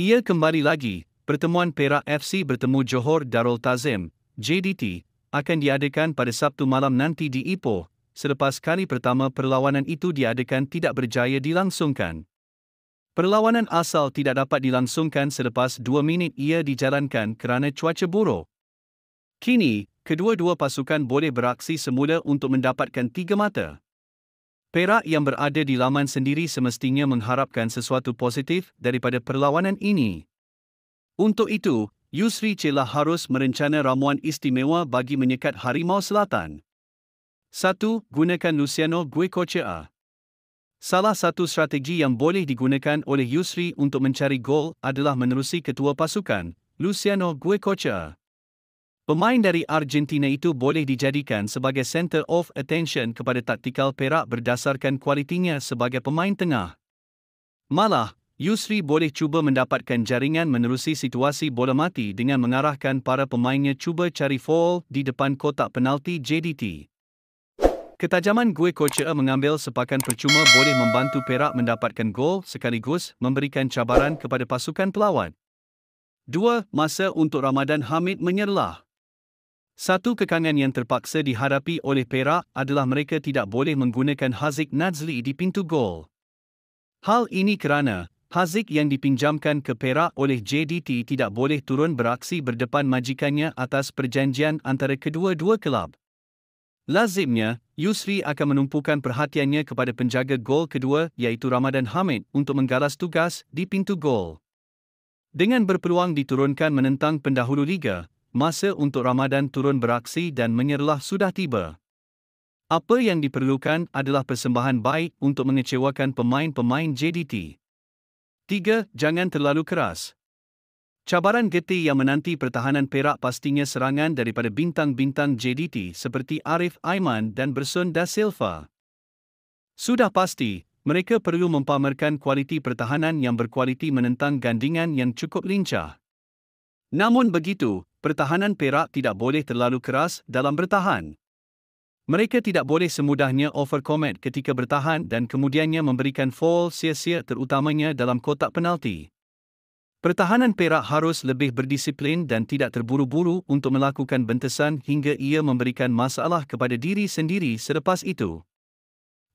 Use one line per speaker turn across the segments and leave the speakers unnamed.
Ia kembali lagi, pertemuan Perak FC bertemu Johor Darul Tazim, JDT, akan diadakan pada Sabtu malam nanti di Ipoh, selepas kali pertama perlawanan itu diadakan tidak berjaya dilangsungkan. Perlawanan asal tidak dapat dilangsungkan selepas dua minit ia dijalankan kerana cuaca buruk. Kini, kedua-dua pasukan boleh beraksi semula untuk mendapatkan tiga mata. Perak yang berada di laman sendiri semestinya mengharapkan sesuatu positif daripada perlawanan ini. Untuk itu, Yusri Celah harus merencana ramuan istimewa bagi menyekat Harimau Selatan. 1. Gunakan Luciano Guecochea. Salah satu strategi yang boleh digunakan oleh Yusri untuk mencari gol adalah menerusi ketua pasukan, Luciano Guecocha. Pemain dari Argentina itu boleh dijadikan sebagai center of attention kepada taktikal Perak berdasarkan kualitinya sebagai pemain tengah. Malah, Yusri boleh cuba mendapatkan jaringan menerusi situasi bola mati dengan mengarahkan para pemainnya cuba cari foul di depan kotak penalti JDT. Ketajaman Gue Kocha mengambil sepakan percuma boleh membantu Perak mendapatkan gol sekaligus memberikan cabaran kepada pasukan pelawat. Dua, masa untuk Ramadan Hamid menyerlah. Satu kekangan yang terpaksa dihadapi oleh Perak adalah mereka tidak boleh menggunakan Haziq Nazli di pintu gol. Hal ini kerana Haziq yang dipinjamkan ke Perak oleh JDT tidak boleh turun beraksi berdepan majikannya atas perjanjian antara kedua-dua kelab. Lazimnya, Yusri akan menumpukan perhatiannya kepada penjaga gol kedua iaitu Ramadan Hamid untuk menggalas tugas di pintu gol. Dengan berpeluang diturunkan menentang pendahulu liga, masa untuk Ramadan turun beraksi dan menyerlah sudah tiba. Apa yang diperlukan adalah persembahan baik untuk mengecewakan pemain-pemain JDT. 3. Jangan terlalu keras. Cabaran getih yang menanti pertahanan Perak pastinya serangan daripada bintang-bintang JDT seperti Arif Aiman dan Bersun Da Silva. Sudah pasti, mereka perlu mempamerkan kualiti pertahanan yang berkualiti menentang gandingan yang cukup lincah. Namun begitu, pertahanan Perak tidak boleh terlalu keras dalam bertahan. Mereka tidak boleh semudahnya overcommit ketika bertahan dan kemudiannya memberikan foul sia-sia terutamanya dalam kotak penalti. Pertahanan Perak harus lebih berdisiplin dan tidak terburu-buru untuk melakukan bentesan hingga ia memberikan masalah kepada diri sendiri selepas itu.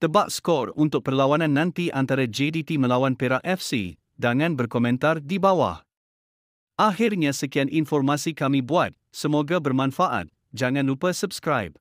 Tebak skor untuk perlawanan nanti antara JDT melawan Perak FC, jangan berkomentar di bawah. Akhirnya sekian informasi kami buat, semoga bermanfaat, jangan lupa subscribe.